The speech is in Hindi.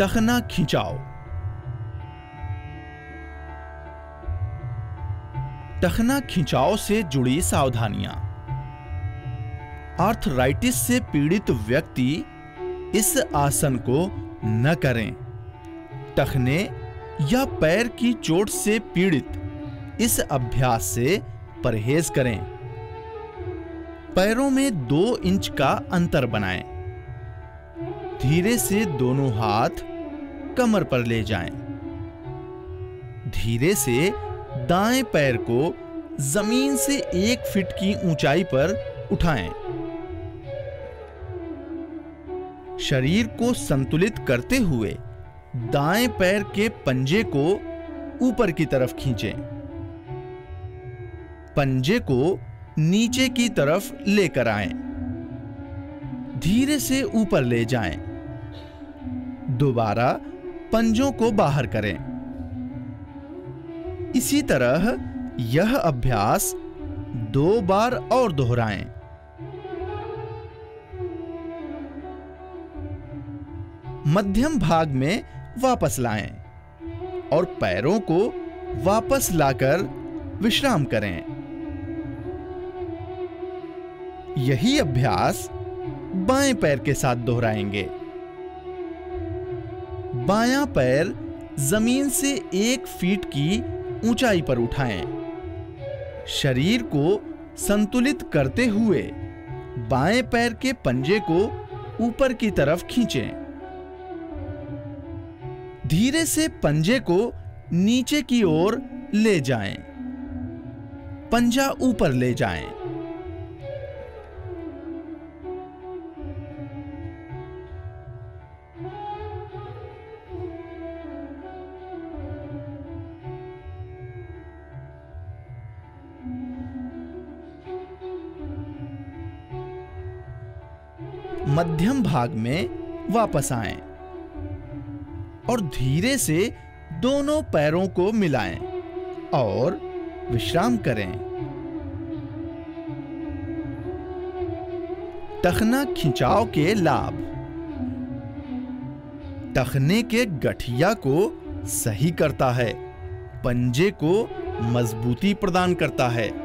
टखना खिंचाओ। टखना खिंचाव से जुड़ी सावधानियाँ। आर्थराइटिस से पीड़ित व्यक्ति इस आसन को न करें। टखने या पैर की चोट से पीड़ित इस अभ्यास से परहेज करें। पैरों में दो इंच का अंतर बनाएँ। धीरे से दोनों हाथ कमर पर ले जाएँ। धीरे से दाएँ पैर को ज़मीन से एक फीट की ऊंचाई पर उठाएँ। शरीर को संतुलित करते हुए दाएँ पैर के पंजे को ऊपर की तरफ़ खींचें। पंजे को नीचे की तरफ़ लेकर आएँ। धीरे से ऊपर ले जाएँ। दोबारा पंजों को बाहर करें। इसी तरह यह अभ्यास दो बार और दोहराएँ। मध्यम भाग में वापस लाएँ और पैरों को वापस लाकर विश्राम करें। यही अभ्यास बाएँ पैर के साथ दोहराएँगे। बायां पैर ज़मीन से एक फीट की ऊंचाई पर उठाएँ। शरीर को संतुलित करते हुए बाएँ पैर के पंजे को ऊपर की तरफ़ खींचें। धीरे से पंजे को नीचे की ओर ले जाएँ। पंजा ऊपर ले जाएँ। मध्यम भाग में वापस आएँ और धीरे से दोनों पैरों को मिलाएँ और विश्राम करें। टखना खिंचाव के लाभ। टखने के गठिया को सही करता है, पंजे को मजबूती प्रदान करता है।